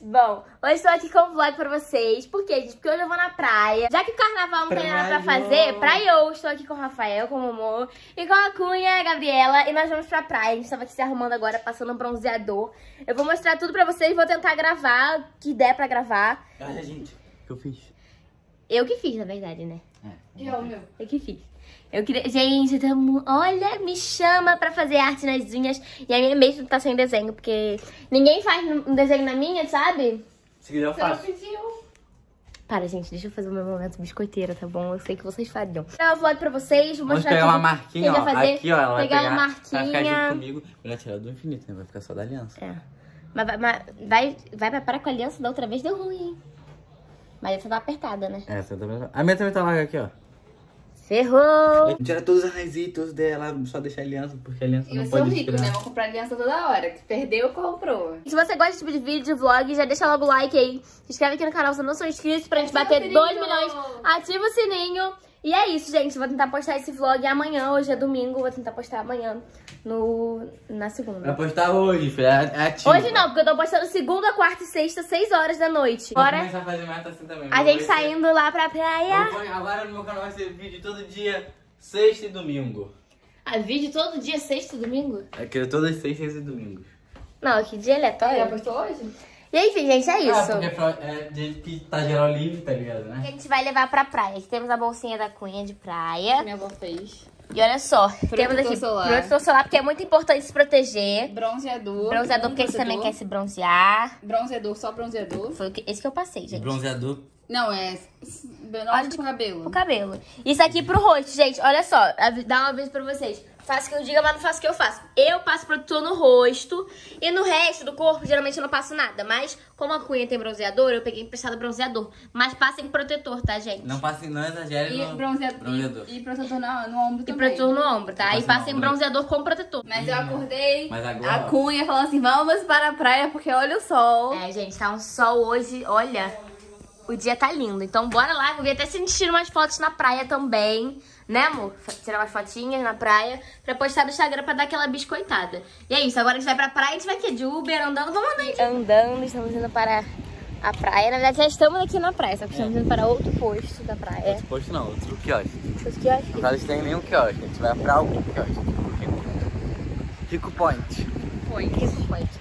Bom, hoje estou aqui com um vlog pra vocês. Por quê, gente? Porque hoje eu vou na praia. Já que o carnaval não tem nada pra Praia. fazer, praia eu estou aqui com o Rafael, com o Momô e com a Cunha, a Gabriela. E nós vamos pra praia. A gente estava aqui se arrumando agora, passando um bronzeador. Eu vou mostrar tudo pra vocês, vou tentar gravar o que der pra gravar. Olha, gente, o que eu fiz? Eu que fiz, na verdade, né? É. Eu, meu. Eu que fiz. Eu queria. Gente, tamo... olha, me chama pra fazer arte nas unhas. E a minha mesmo tá sem desenho, porque ninguém faz um desenho na minha, sabe? Se quiser eu faço. pediu. Para, gente, deixa eu fazer o meu momento biscoiteira, tá bom? Eu sei que vocês fariam. Vou dar o vlog pra vocês, vou Vamos mostrar pegar uma marquinha, ó. vai fazer. Aqui, ó, ela vai pegar pegar, uma vai ficar marquinha. junto comigo. Vai tirar do infinito, né? Vai ficar só da aliança. É. Mas, vai- mas vai, vai pra praia com a aliança da outra vez, deu ruim, hein? Mas essa tá apertada, né? Essa também. A minha também tá larga aqui, ó. Ferrou! Tira todos os raizitos dela, só deixar a aliança, porque a aliança não eu sou pode rico, né? Vou comprar aliança toda hora. Que perdeu, comprou. Se você gosta desse tipo de vídeo, vlog, já deixa logo o like aí. Se inscreve aqui no canal se não são inscritos pra gente Ativa bater o 2 sininho. milhões. Ativa o sininho. E é isso, gente. Vou tentar postar esse vlog amanhã. Hoje é domingo. Vou tentar postar amanhã no, na Vai segunda. postar hoje, filha. É é ativo. Hoje não, porque eu tô postando segunda, quarta e sexta, 6 horas da noite. Vou Agora começar a fazer meta assim também. a Vou gente ver se- saindo lá pra praia. Vou Agora no meu canal vai ser vídeo todo dia, sexta e domingo. A vídeo todo dia, sexta e domingo? É que é todas sextas e domingos. Não, que dia Já aleatório. postou hoje? E enfim, gente, é Ah, isso. porque é pra- é que tá geral livre, tá ligado, que né? a gente vai levar pra praia. Aqui temos a bolsinha da Cunha de praia. Minha avó fez. E olha só, temos aqui solar. protetor solar, porque é muito importante se proteger. Bronzeador. Bronzeador, porque você também quer se bronzear. Bronzeador, só bronzeador. Foi o que- esse que eu passei, gente. Bronzeador. Não, é... Olha Olha com cabelo. O cabelo. Isso aqui pro rosto, gente. Olha só, dá uma vez pra vocês. Faço o que eu diga, mas não faço o que eu faço. Eu passo protetor no rosto e no resto do corpo, geralmente eu não passo nada. Mas, como a Cunha tem bronzeador, eu peguei emprestado bronzeador. Mas passem protetor, tá, gente? Não passe, não exagere E no bronzeador. bronzeador. E, e protetor no, no ombro E também. protetor no ombro, tá? Passa E passem ombro. bronzeador com protetor. Mas eu acordei, Mas agora- a Cunha falou assim, vamos para a praia porque olha o sol. É, gente, tá um sol hoje, olha. O dia tá lindo. Então bora lá. Eu vi até se a gente tira umas fotos na praia também. Né, amor? Tirar umas fotinhas na praia pra postar no Instagram pra dar aquela biscoitada. E é isso. Agora a gente vai pra praia, a gente vai aqui de Uber, andando. Vamos andar aqui. Andando, estamos indo para a praia. Na verdade, já estamos aqui na praia, só que estamos indo para outro posto da praia. Outro posto não, outro quiosque. Os quiosques. No caso, tem nenhum quiosque. A gente vai pra algum quiosque. Rico Point.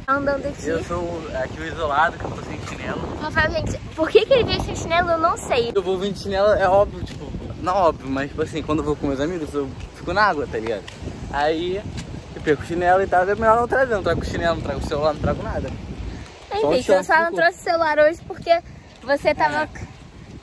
Andando aqui. Eu sou o- aqui o isolado, que eu tô sem chinelo. Rafael, gente, por que, que ele veio sem chinelo? Eu não sei. Eu vou vir de chinelo, é óbvio, tipo, não óbvio, mas tipo assim, quando eu vou com meus amigos, eu fico na água, tá ligado? Aí eu perco o chinelo e tal, é melhor não trazer, não trago chinelo, não trago celular, não trago nada. Enfim, você só não trouxe celular hoje porque você tava.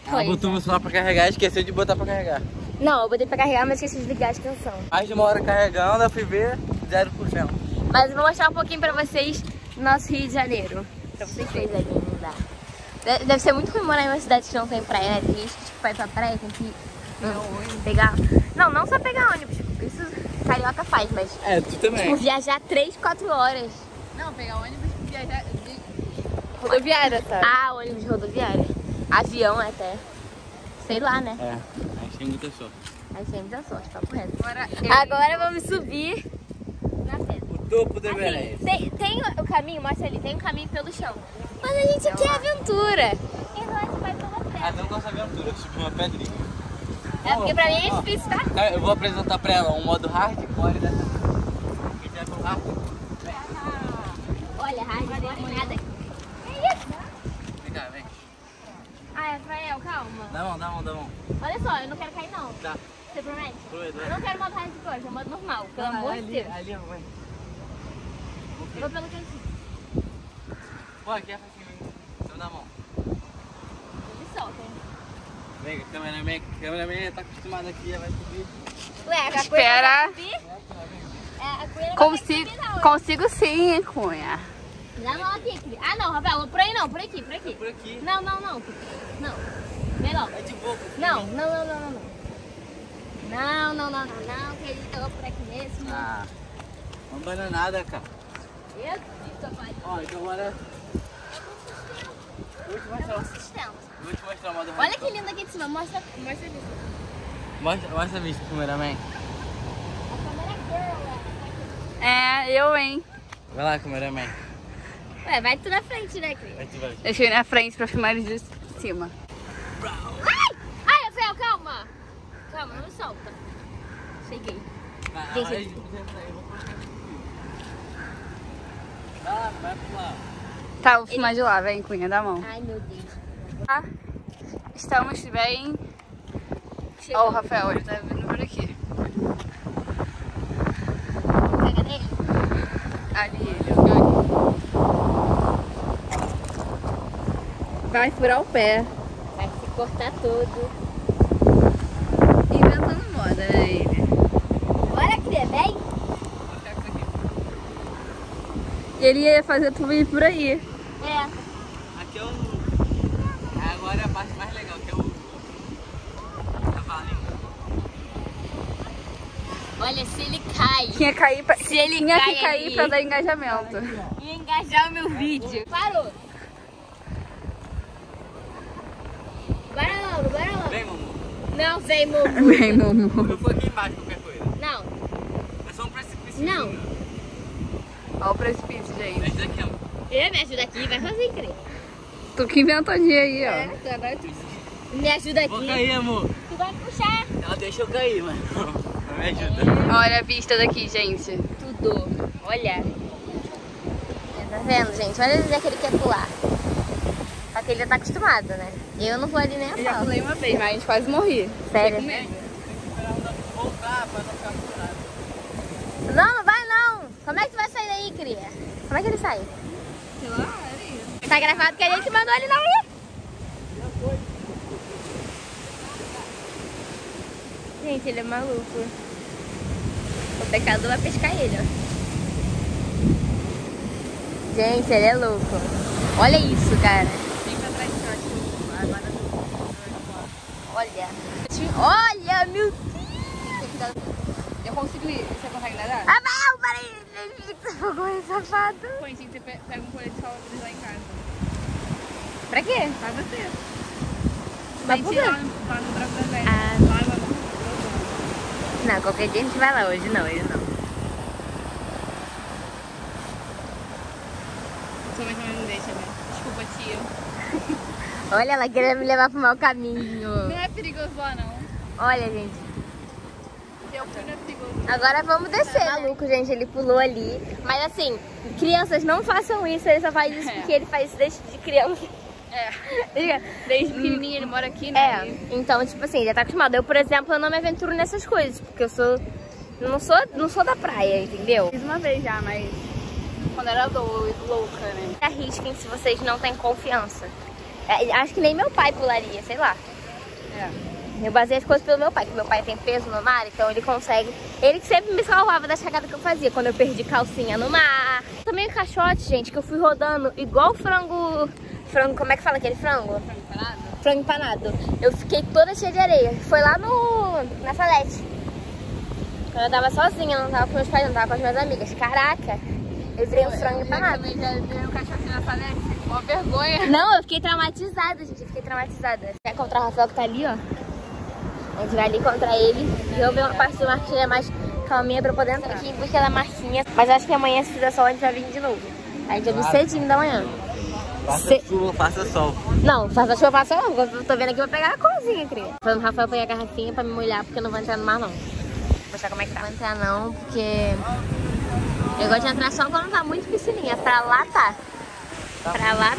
Ela Coisa. botou meu celular pra carregar e esqueceu de botar pra carregar. Não, eu botei pra carregar, mas esqueci de ligar a extensão. Mais de uma hora carregando, eu fui ver 0%. Mas eu vou mostrar um pouquinho pra vocês nosso Rio de Janeiro. Pra vocês verem não dá. De- Deve ser muito ruim morar em uma cidade que não tem praia, né? Tem gente que tipo, vai pra praia, tem que hum, pegar. Não, não só pegar ônibus. Isso carioca faz, mas É, tu tipo, também. viajar 3, 4 horas. Não, pegar ônibus e viajar de rodoviária, sabe? Ah, ônibus rodoviária. Avião até. Sei lá, né? É, achei muita sorte. Aí tem muita sorte, papo reto. Agora eu... Agora vamos subir. O topo do Assim, Everest. tem, tem o caminho, mostra ali, tem um caminho pelo chão. Mas a gente quer aventura. Então a gente vai pela Ah, pedra. não gosto de aventura, eu subi uma pedrinha. É porque pra mim é difícil, tá? Eu vou apresentar pra ela um modo hardcore dessa. Quem tiver com hardcore. Olha, não tem nada aqui. Que isso? Vem cá, vem. Ah, Rafael, calma. Dá mão, dá mão, dá mão. Olha só, eu não quero cair não. Tá. Você promete? Prometo, Eu não quero modo hardcore, eu quero modo normal, pelo amor de Deus. ali, mãe. Eu vou pelo cantinho. Pô, aqui é facinho. Então dá a mão. Me solta, hein? Vem, a cameraman, a cameraman tá acostumada aqui, já vai subir. Ué, a Espera. Cunha vai subir? É, a Cunha não que Consigo, subir, não, hein? consigo sim, Cunha. Dá a mão aqui, Cris. Ah, não, Rafael, por aí não, por aqui, por aqui. Por aqui. Não, não, não. Não. Melhor. É de boca. Não, não, não, não, não, não. Não, não, não, não, não, querido, eu vou por aqui mesmo. Ah, uma bananada, cara. Eu disse, pai. Ó, então agora... Vou te mostrar, Assistência. vou te mostrar o modo Olha que lindo aqui de cima, mostra, mostra isso. Mostra, mostra a vista, cameraman. A câmera girl, é. É, eu, hein? Vai lá, cameraman. Ué, vai tu na frente, né, Cris? Aí tu vai. Deixa eu ir na frente pra filmar eles de cima. Ai, Rafael, calma. Calma, não me solta. Cheguei. Vai. Vai lá, vai pro lado. Tá, vou filmar de lá, vem, cunha, dá a mão. Ai, meu Deus. Tá? Estamos bem. Ó, o Rafael, ele tá vindo por aqui. Pega nele. Ali, ele. Vai furar o pé. Vai se cortar todo. Inventando moda, né, ele? Bora, Cria, vem. Ele ia fazer tu ir por aí. É. Aqui é o. Agora é a parte mais legal, que é o. Cavalinho. Olha, se ele cai. Tinha, cair pra... Se ele Tinha cai que cair ali. pra dar engajamento. E engajar o meu vídeo. Parou. Bora logo, bora logo. Vem, mamãe. Não, vem, Mumu. Bem, Momo. Eu vou aqui embaixo, qualquer coisa. Não, É só um precipício. não. Ó o precipício, gente. Esse daqui, ó. Ele me ajuda aqui, vai sozinho, Cria. Tu que inventou dia aí, ó. É, Me ajuda Vou aqui. cair, amor. Tu vai puxar Ela deixa eu cair. Não me ajuda. Olha a vista daqui, gente. tudo. Olha. Tá vendo, gente? Olha onde é que ele quer pular. Só que ele já tá acostumado, né? Eu não vou ali nem Eu a já pau. pulei uma vez, mas quase morri. Sério? Fiquei com medo. Voltar pra não ficar furado. Não, não vai não. Como é que tu vai sair daí, cria? Como é que ele sai? Sei lá, era isso. Tá gravado que a gente mandou ele não ir. Gente, ele é maluco. Pecado vai pescar ele, ó. Gente, ele é louco. Olha isso, cara. Olha. Olha, meu Deus. Eu consigo ir. Você consegue nadar? Ah, não, peraí. Você fogou esse safado. Põe, você pe- pega um colete salva-vidas lá em casa. Pra quê? Pra você. Mas por quê? lá no Branco da Velha. Ah. Lá no Não, qualquer dia a gente vai lá. Hoje não, hoje não. Sua mãe também não deixa, né? Desculpa, tia. Olha, ela querendo me levar pro mau caminho. Não é perigoso lá, não. Olha, gente. Eu fui, não é perigoso. Agora vamos descer. Maluco, gente, ele pulou ali. Mas assim, crianças não façam isso. Ele só faz isso É. porque ele faz isso desde de criança. É. Desde pequenininho ele mora aqui, né? É, então, tipo assim, já tá acostumado. Eu, por exemplo, eu não me aventuro nessas coisas, porque eu sou. Não sou, não sou da praia, entendeu? Fiz uma vez já, mas quando era lou- louca, né? Arrisquem se vocês não têm confiança. É, acho que nem meu pai pularia, sei lá. É. Eu baseei as coisas pelo meu pai, que meu pai tem peso no mar, então ele consegue. Ele que sempre me salvava das cagadas que eu fazia, quando eu perdi calcinha no mar. Também o caixote, gente, que eu fui rodando igual frango. Frango, como é que fala aquele frango? Frango empanado. Eu fiquei toda cheia de areia. Foi lá no. na Salete. Quando eu tava sozinha, não tava com meus pais, não tava com as minhas amigas. Caraca, eu virei um frango Eu empanado. também já dei um cachorro na salete. Uma vergonha. Não, eu fiquei traumatizada, gente. Eu fiquei traumatizada. Quer contra o Rafael que tá ali, ó. A gente vai ali contra ele. E eu ver uma parte do Marquinhos mais calminha pra eu poder entrar aqui em busca da Marquinha. Mas acho que amanhã, se fizer sol, a gente vai vir de novo. A gente vai vir cedinho da manhã. Faça Se- chuva, faça sol. Não, faça chuva, faça sol. Eu tô vendo aqui pra pegar a corzinha, cria. Falando pro Rafael pegar a garrafinha pra me molhar, porque eu não vou entrar no mar, não. Vou mostrar como é que tá. Não vou entrar, não, porque... Eu gosto de entrar só quando tá muito piscininha. Pra lá tá. Pra lá...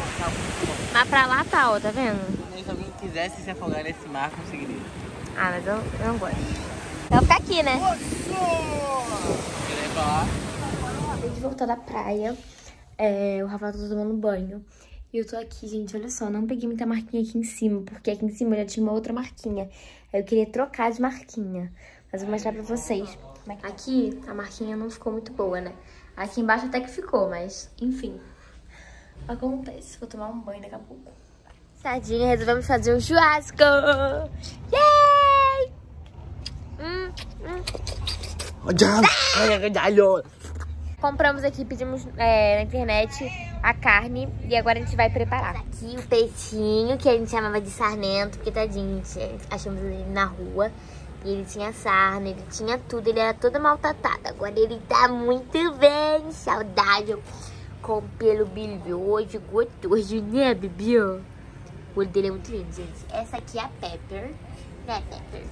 Mas pra lá tá, ó, tá vendo? Se alguém quisesse se afogar nesse mar, conseguiria. Ah, mas eu, eu não gosto. Eu vou ficar aqui, né? Acabei de voltar da praia. É, o Rafael tá tomando banho. E eu tô aqui, gente, olha só. Não peguei muita marquinha aqui em cima, porque aqui em cima já tinha uma outra marquinha. Eu queria trocar de marquinha. Mas eu vou mostrar pra vocês. Aqui, a marquinha não ficou muito boa, né? Aqui embaixo até que ficou, mas enfim. Acontece. Vou tomar um banho daqui a pouco. Tadinha, resolvemos fazer o churrasco. Yay! Compramos aqui, pedimos é, na internet a carne e agora a gente vai preparar. Aqui o peitinho, que a gente chamava de sarnento, porque tadinho, achamos ele na rua. E ele tinha sarna, ele tinha tudo, ele era todo maltratado. Agora ele tá muito bem, saudável. com pelo bilhoso, gostoso, né, bebê? O olho dele é muito lindo, gente. Essa aqui é a Pepper, né, Pepper?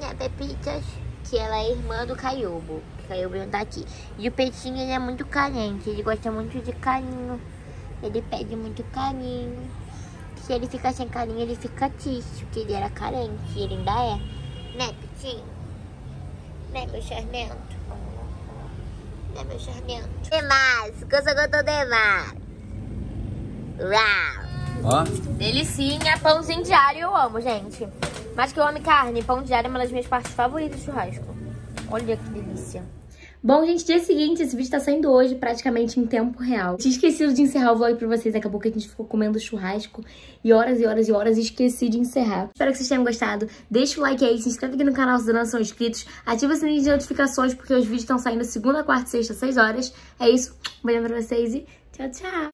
Né, Pepitas? Que ela é irmã do Caiobo. Caiobo não tá aqui. E o peitinho, ele é muito carente. Ele gosta muito de carinho. Ele pede muito carinho. Se ele ficar sem carinho, ele fica triste. Porque ele era carente. Ele ainda é. Né, Peitinho? Né, meu charmento? Né, meu charmento? Demais! Coisa gostou demais! Uau! Ó, Delicinha, pãozinho diário eu amo, gente. Mais que eu amo carne, pão diário é uma das minhas partes favoritas do churrasco. Olha que delícia. Bom, gente, dia seguinte, esse vídeo tá saindo hoje, praticamente em tempo real. Tinha esquecido de encerrar o vlog pra vocês, daqui a pouco a gente ficou comendo churrasco e horas e horas e horas e esqueci de encerrar. Espero que vocês tenham gostado. Deixa o like aí, se inscreve aqui no canal se não são inscritos, ativa o sininho de notificações porque os vídeos estão saindo segunda, quarta e sexta, às 6 horas. É isso, um beijo pra vocês e tchau, tchau!